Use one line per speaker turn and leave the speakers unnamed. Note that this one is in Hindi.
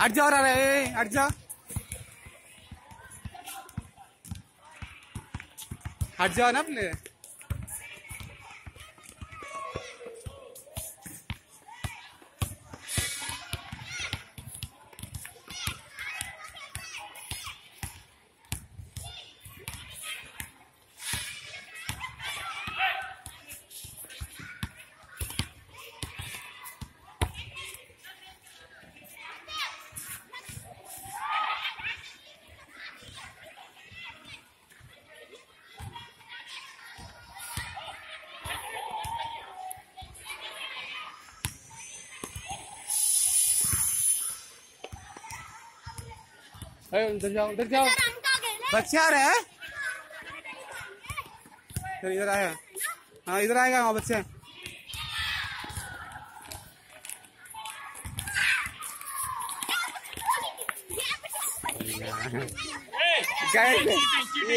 हट जाओ रे हट जाओ हट जाओ ना अपने। उधर जाओ उधर जाओ। बच्चे आ रहे हैं? फिर इधर आया। हाँ इधर आएगा वहाँ बच्चे। गए